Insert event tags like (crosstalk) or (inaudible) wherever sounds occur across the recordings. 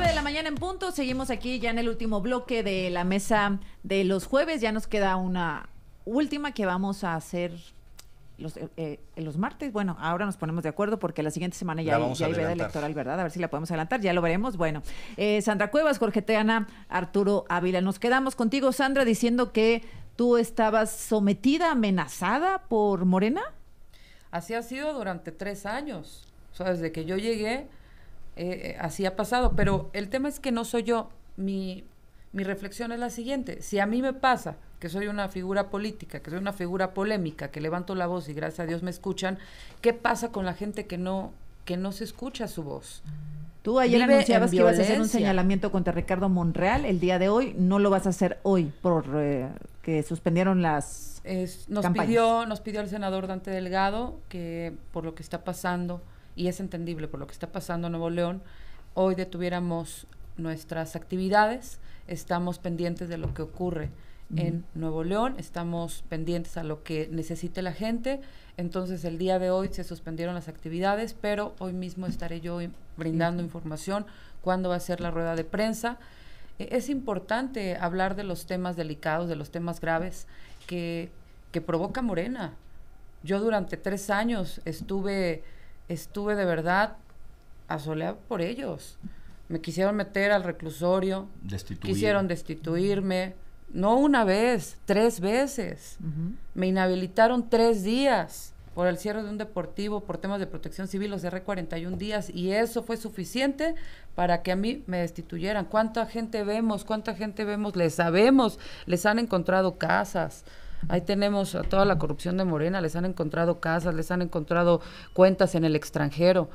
9 de la mañana en punto, seguimos aquí ya en el último bloque de la mesa de los jueves, ya nos queda una última que vamos a hacer los, eh, eh, los martes. Bueno, ahora nos ponemos de acuerdo porque la siguiente semana ya, hay, ya hay veda electoral, ¿verdad? A ver si la podemos adelantar, ya lo veremos. Bueno, eh, Sandra Cuevas, Jorge Teana, Arturo Ávila. Nos quedamos contigo, Sandra, diciendo que tú estabas sometida, amenazada por Morena. Así ha sido durante tres años. O sea, desde que yo llegué, eh, así ha pasado. Pero el tema es que no soy yo. Mi, mi reflexión es la siguiente. Si a mí me pasa que soy una figura política, que soy una figura polémica, que levanto la voz y gracias a Dios me escuchan, ¿qué pasa con la gente que no, que no se escucha su voz? Tú ayer anunciabas que ibas a hacer un señalamiento contra Ricardo Monreal. El día de hoy no lo vas a hacer hoy por eh, que suspendieron las nos pidió nos pidió el senador Dante Delgado que por lo que está pasando y es entendible por lo que está pasando en Nuevo León hoy detuviéramos nuestras actividades. Estamos pendientes de lo que ocurre en Nuevo León, estamos pendientes a lo que necesite la gente, entonces el día de hoy se suspendieron las actividades, pero hoy mismo estaré yo brindando información cuándo va a ser la rueda de prensa. E, es importante hablar de los temas delicados, de los temas graves que, que provoca Morena. Yo durante tres años estuve, estuve de verdad asoleado por ellos. Me quisieron meter al reclusorio, quisieron destituirme, no una vez, tres veces. Me inhabilitaron tres días por el cierre de un deportivo, por temas de protección civil, los cerré 41 días y eso fue suficiente para que a mí me destituyeran. ¿Cuánta gente vemos? ¿Cuánta gente vemos? Les sabemos, les han encontrado casas. Ahí tenemos a toda la corrupción de Morena, les han encontrado casas, les han encontrado cuentas en el extranjero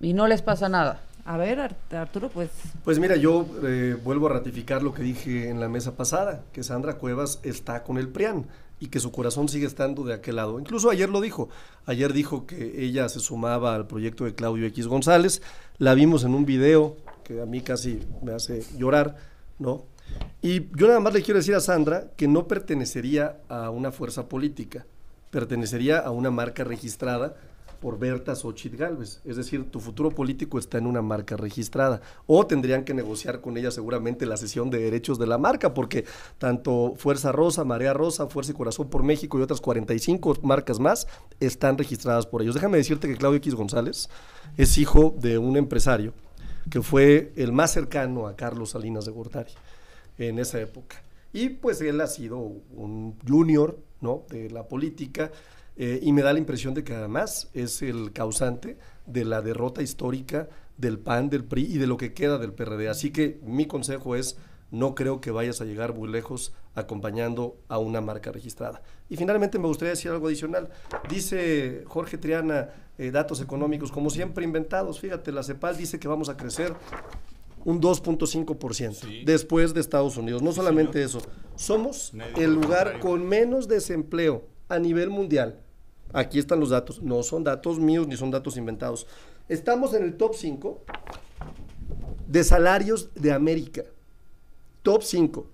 y no les pasa nada. A ver, Arturo, pues... Pues mira, yo eh, vuelvo a ratificar lo que dije en la mesa pasada, que Sandra Cuevas está con el PRIAN y que su corazón sigue estando de aquel lado. Incluso ayer lo dijo, ayer dijo que ella se sumaba al proyecto de Claudio X González, la vimos en un video que a mí casi me hace llorar, ¿no? Y yo nada más le quiero decir a Sandra que no pertenecería a una fuerza política, pertenecería a una marca registrada por Berta Xochitl Galvez. Es decir, tu futuro político está en una marca registrada. O tendrían que negociar con ella seguramente la cesión de derechos de la marca, porque tanto Fuerza Rosa, Marea Rosa, Fuerza y Corazón por México y otras 45 marcas más están registradas por ellos. Déjame decirte que Claudio X González es hijo de un empresario que fue el más cercano a Carlos Salinas de Gortari en esa época. Y pues él ha sido un junior ¿no? de la política eh, y me da la impresión de que además es el causante de la derrota histórica del PAN, del PRI y de lo que queda del PRD. Así que mi consejo es, no creo que vayas a llegar muy lejos acompañando a una marca registrada. Y finalmente me gustaría decir algo adicional. Dice Jorge Triana, eh, datos económicos, como siempre inventados. Fíjate, la CEPAL dice que vamos a crecer un 2.5% después de Estados Unidos. No solamente eso, somos el lugar con menos desempleo a nivel mundial. Aquí están los datos. No son datos míos ni son datos inventados. Estamos en el top 5 de salarios de América. Top 5.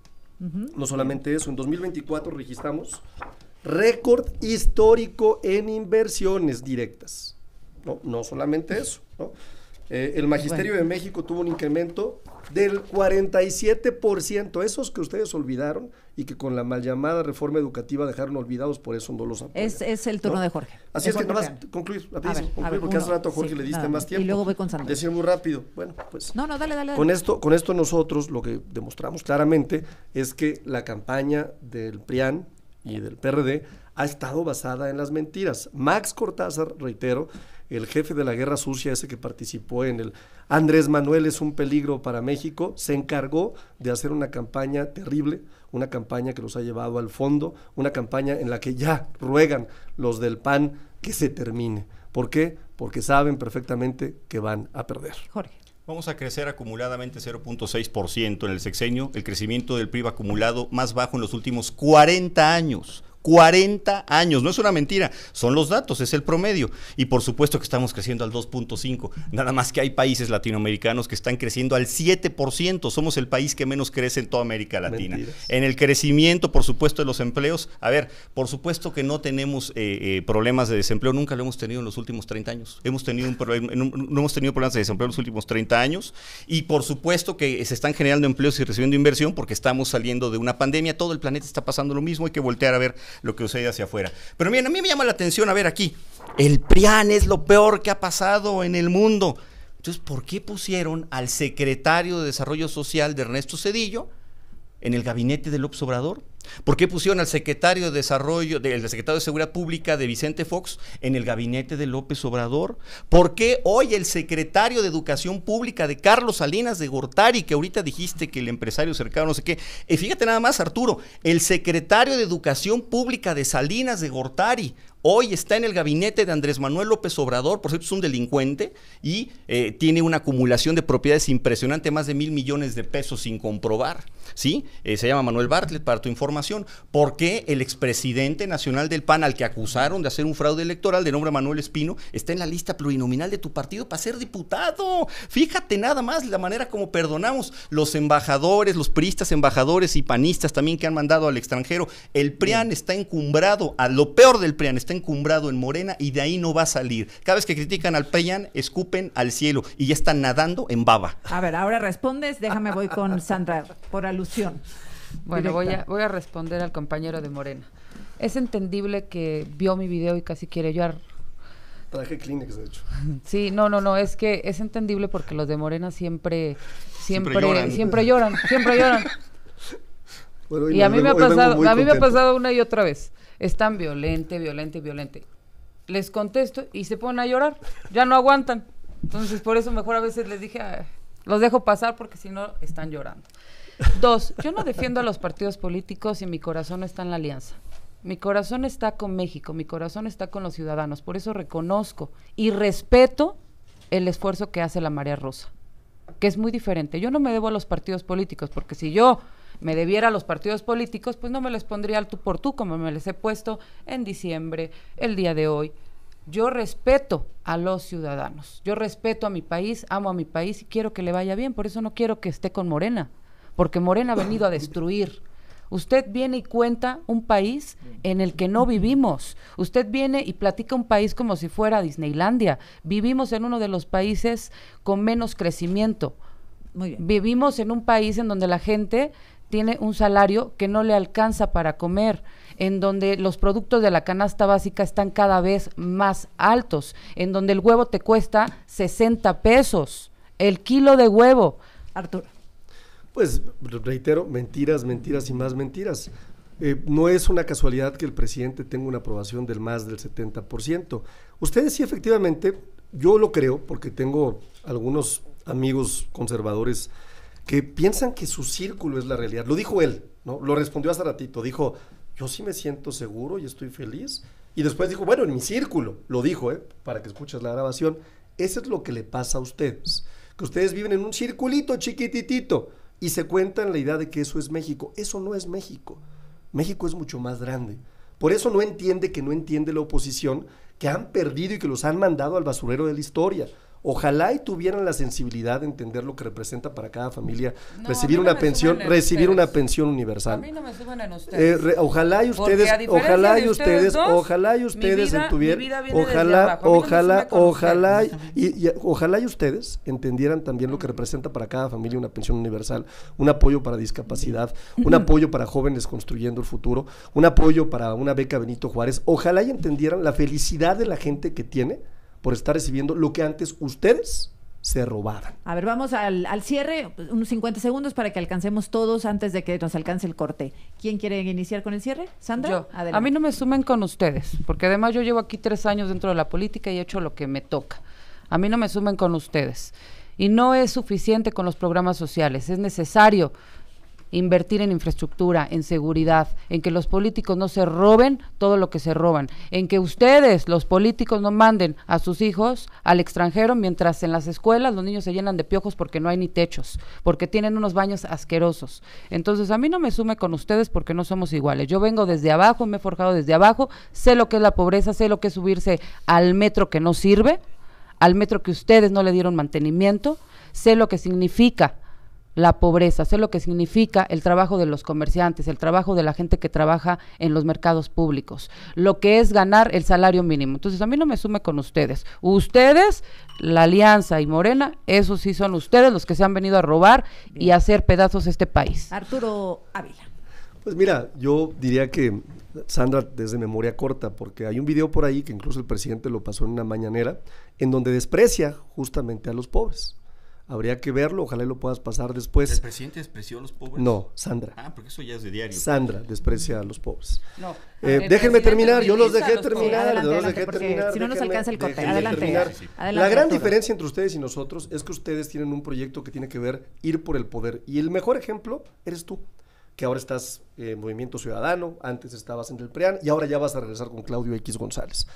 No solamente eso, en 2024 registramos récord histórico en inversiones directas. No, no solamente eso. Eh, el Magisterio de México tuvo un incremento del 47%, esos que ustedes olvidaron y que con la mal llamada reforma educativa dejaron olvidados, por eso no los apoyan. Es, el turno de Jorge. Así es que nada más concluir, rapidísimo, concluir, porque hace rato a Jorge le diste más tiempo. Y luego voy con Sandra. Decía muy rápido. Bueno, pues. No, no, dale, dale, Con esto, con esto nosotros lo que demostramos claramente es que la campaña del PRIAN y del PRD ha estado basada en las mentiras. Max Cortázar, reitero, el jefe de la guerra sucia, ese que participó en el Andrés Manuel es un peligro para México, se encargó de hacer una campaña terrible, una campaña que los ha llevado al fondo, una campaña en la que ya ruegan los del PAN que se termine. ¿Por qué? Porque saben perfectamente que van a perder. Jorge. Vamos a crecer acumuladamente 0.6% en el sexenio, el crecimiento del PIB acumulado más bajo en los últimos 40 años. 40 años. No es una mentira, son los datos, es el promedio. Y por supuesto que estamos creciendo al 2.5. Nada más que hay países latinoamericanos que están creciendo al 7%. Somos el país que menos crece en toda América Latina. En el crecimiento, por supuesto, de los empleos. A ver, por supuesto que no tenemos eh, eh, problemas de desempleo, nunca lo hemos tenido en los últimos 30 años. Hemos tenido un problema, no hemos tenido problemas de desempleo en los últimos 30 años. Y por supuesto que se están generando empleos y recibiendo inversión porque estamos saliendo de una pandemia. Todo el planeta está pasando lo mismo. Hay que voltear a ver lo que sucede hacia afuera. Pero miren, a mí me llama la atención, a ver aquí, el PRIAN es lo peor que ha pasado en el mundo. Entonces, ¿por qué pusieron al secretario de Desarrollo Social de Ernesto Cedillo en el gabinete de López Obrador? ¿Por qué pusieron al secretario de Desarrollo, del secretario de Seguridad Pública de Vicente Fox en el gabinete de López Obrador? ¿Por qué hoy el secretario de Educación Pública de Carlos Salinas de Gortari, que ahorita dijiste que el empresario cercano, no sé qué? Eh, fíjate nada más, Arturo, el secretario de Educación Pública de Salinas de Gortari, Hoy está en el gabinete de Andrés Manuel López Obrador, por cierto es un delincuente y eh, tiene una acumulación de propiedades impresionante, más de mil millones de pesos sin comprobar. ¿Sí? Eh, se llama Manuel Bartlett, para tu información. ¿Por qué el expresidente nacional del PAN, al que acusaron de hacer un fraude electoral de nombre Manuel Espino, está en la lista plurinominal de tu partido para ser diputado? Fíjate nada más la manera como perdonamos los embajadores, los priistas embajadores y panistas también que han mandado al extranjero. El PRIAN está encumbrado, a lo peor del PRIAN, está encumbrado en Morena y de ahí no va a salir. Cada vez que critican al PRIAN, escupen al cielo y ya están nadando en baba. A ver, ahora respondes, déjame voy con Sandra por alusión. Bueno, voy a, voy a responder al compañero de Morena. Es entendible que vio mi video y casi quiere llorar. Traje Kleenex, de hecho. Sí, no, no, no, es que es entendible porque los de Morena siempre, siempre, siempre lloran, siempre lloran. (laughs) y a mí me ha pasado, a mí me ha pasado una y otra vez están violente, violente, violente. Les contesto y se ponen a llorar, ya no aguantan. Entonces, por eso mejor a veces les dije, los dejo pasar porque si no, están llorando. Dos, yo no defiendo a los partidos políticos y mi corazón está en la alianza. Mi corazón está con México, mi corazón está con los ciudadanos. Por eso reconozco y respeto el esfuerzo que hace la María Rosa, que es muy diferente. Yo no me debo a los partidos políticos, porque si yo me debiera a los partidos políticos, pues no me les pondría al tú por tú como me les he puesto en diciembre, el día de hoy. Yo respeto a los ciudadanos, yo respeto a mi país, amo a mi país y quiero que le vaya bien, por eso no quiero que esté con Morena, porque Morena ha venido a destruir. Usted viene y cuenta un país en el que no vivimos. Usted viene y platica un país como si fuera Disneylandia. Vivimos en uno de los países con menos crecimiento. Vivimos en un país en donde la gente tiene un salario que no le alcanza para comer, en donde los productos de la canasta básica están cada vez más altos, en donde el huevo te cuesta 60 pesos, el kilo de huevo. Arturo. Pues reitero, mentiras, mentiras y más mentiras. Eh, no es una casualidad que el presidente tenga una aprobación del más del 70%. Ustedes sí, efectivamente, yo lo creo, porque tengo algunos amigos conservadores que piensan que su círculo es la realidad. Lo dijo él, ¿no? Lo respondió hace ratito. Dijo, yo sí me siento seguro y estoy feliz. Y después dijo, bueno, en mi círculo, lo dijo, ¿eh? Para que escuches la grabación. Eso es lo que le pasa a ustedes. Que ustedes viven en un circulito chiquititito y se cuentan la idea de que eso es México. Eso no es México. México es mucho más grande. Por eso no entiende que no entiende la oposición, que han perdido y que los han mandado al basurero de la historia. Ojalá y tuvieran la sensibilidad de entender lo que representa para cada familia recibir una pensión, recibir una pensión universal. A mí no me suben en ustedes. Eh, ojalá y ustedes, ojalá y ustedes, ojalá y ustedes entendieran, ojalá, ojalá, ojalá y, ojalá y ustedes entendieran también lo que representa para cada familia una pensión universal, un apoyo para discapacidad, un (clears throat) apoyo para jóvenes construyendo el futuro, un apoyo para una beca Benito Juárez. Ojalá y entendieran la felicidad de la gente que tiene por estar recibiendo lo que antes ustedes se robaban. A ver, vamos al, cierre, unos 50 segundos para que alcancemos todos antes de que nos alcance el corte. ¿Quién quiere iniciar con el cierre? Sandra. Yo. A mí no me sumen con ustedes, porque además yo llevo aquí tres años dentro de la política y he hecho lo que me toca. A mí no me sumen con ustedes. Y no es suficiente con los programas sociales, es necesario invertir en infraestructura, en seguridad, en que los políticos no se roben todo lo que se roban, en que ustedes, los políticos, no manden a sus hijos al extranjero mientras en las escuelas los niños se llenan de piojos porque no hay ni techos, porque tienen unos baños asquerosos. Entonces a mí no me sume con ustedes porque no somos iguales. Yo vengo desde abajo, me he forjado desde abajo, sé lo que es la pobreza, sé lo que es subirse al metro que no sirve, al metro que ustedes no le dieron mantenimiento, sé lo que significa la pobreza, sé lo que significa el trabajo de los comerciantes, el trabajo de la gente que trabaja en los mercados públicos, lo que es ganar el salario mínimo. Entonces a mí no me sume con ustedes. Ustedes, la Alianza y Morena, esos sí son ustedes los que se han venido a robar y a hacer pedazos este país. Arturo Ávila. Pues mira, yo diría que Sandra desde memoria corta, porque hay un video por ahí que incluso el presidente lo pasó en una mañanera, en donde desprecia justamente a los pobres. Habría que verlo, ojalá lo puedas pasar después. ¿El presidente despreció a los pobres? No, Sandra. Ah, porque eso ya es de diario. Sandra desprecia a los pobres. No, Eh, déjenme terminar, yo los dejé los terminar, Adelante, yo los adelante, dejé terminar. si no nos alcanza el corte. Adelante, sí. La adelante, gran Arturo. diferencia entre ustedes y nosotros es que ustedes tienen un proyecto que tiene que ver ir por el poder. Y el mejor ejemplo eres tú, que ahora estás en Movimiento Ciudadano, antes estabas en el PRIAN y ahora ya vas a regresar con Claudio X González.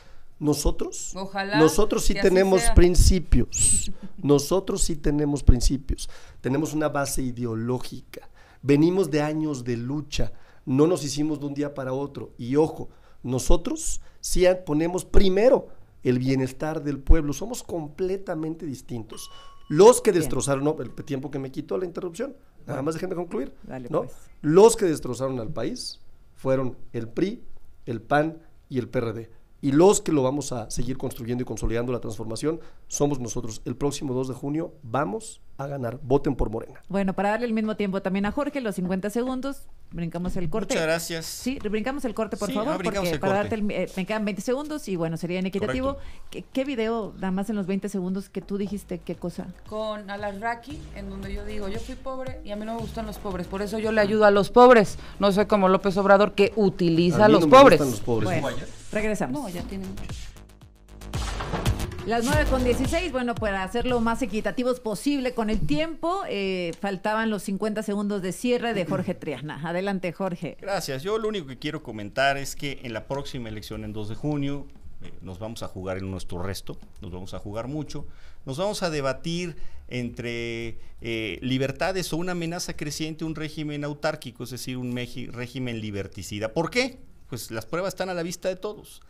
Nosotros, Ojalá nosotros sí tenemos sea. principios. (laughs) Nosotros sí tenemos principios. Tenemos una base ideológica. Venimos de años de lucha. No nos hicimos de un día para otro. Y ojo, nosotros sí ponemos primero el bienestar del pueblo. Somos completamente distintos. Los que Bien. destrozaron, no, el tiempo que me quitó la interrupción, nada más déjenme concluir. Dale, ¿no? pues. Los que destrozaron al país fueron el PRI, el PAN y el PRD. Y los que lo vamos a seguir construyendo y consolidando la transformación somos nosotros. El próximo 2 de junio vamos a ganar. Voten por Morena. Bueno, para darle el mismo tiempo también a Jorge, los 50 segundos, brincamos el corte. Muchas gracias. Sí, brincamos el corte, por Sí, favor, ah, porque el para corte. darte el, eh, me quedan 20 segundos y bueno, sería inequitativo. ¿Qué, qué video, nada más en los 20 segundos, que tú dijiste qué cosa? con Alarraqui, en donde yo digo, yo fui pobre y a mí no me gustan los pobres, por eso yo le ayudo a los pobres. No soy como López Obrador que utiliza a, mí los no me pobres. gustan los pobres. Bueno, regresamos. No, ya tiene mucho. Las 9 con 16, bueno, para hacerlo más equitativos posible con el tiempo, eh, faltaban los 50 segundos de cierre de Jorge (clears throat) Triana. Adelante, Jorge. Gracias. Yo lo único que quiero comentar es que en la próxima elección, en 2 de junio, eh, nos vamos a jugar en nuestro resto, nos vamos a jugar mucho, nos vamos a debatir entre eh, libertades o una amenaza creciente, un régimen autárquico, es decir, un régimen liberticida. ¿Por qué? Pues las pruebas están a la vista de todos.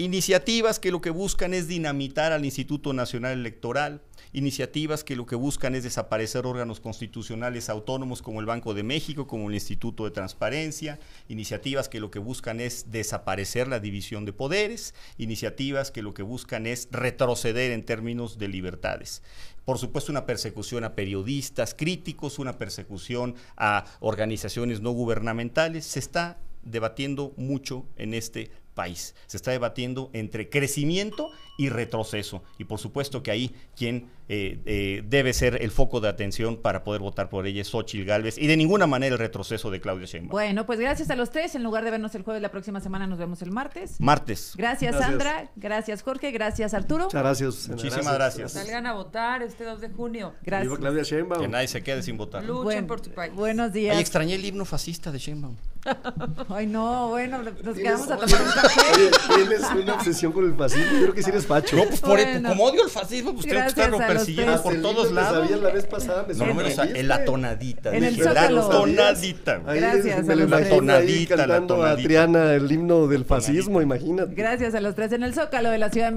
Iniciativas que lo que buscan es dinamitar al Instituto Nacional Electoral, iniciativas que lo que buscan es desaparecer órganos constitucionales autónomos como el Banco de México, como el Instituto de Transparencia, iniciativas que lo que buscan es desaparecer la división de poderes, iniciativas que lo que buscan es retroceder en términos de libertades. Por supuesto, una persecución a periodistas críticos, una persecución a organizaciones no gubernamentales. Se está debatiendo mucho en este país. Se está debatiendo entre crecimiento y retroceso. Y por supuesto que ahí quien eh, eh, debe ser el foco de atención para poder votar por ella es Xochitl Gálvez y de ninguna manera el retroceso de Claudia Sheinbaum. Bueno, pues gracias a los tres. En lugar de vernos el jueves, la próxima semana nos vemos el martes. Martes. Gracias, Gracias. Sandra. Gracias, Jorge. Gracias, Arturo. Muchas gracias. Susana. Muchísimas gracias. Salgan a votar este 2 de junio. Gracias. Claudia Sheinbaum. Que nadie se quede sin votar. Luchen Buen- por tu país. buenos Ay, días. extrañé el himno fascista de Sheinbaum. (laughs) Ay, no, bueno, nos quedamos a tomar un café. Oye, tienes una obsesión con el fascismo. Yo creo que sí eres facho. No, pues por, Bueno. como odio el fascismo, pues tengo que estarlo persiguiendo por el todos lados. sabías la vez pasada, me No, no sa- sorprendiste. en la tonadita. En el dije, la Zócalo. tonadita. Ahí Gracias me a los tres. Tonadita, la cantando a tonadita. Triana el himno del fascismo, imagínate. Gracias a los tres en el Zócalo de la Ciudad de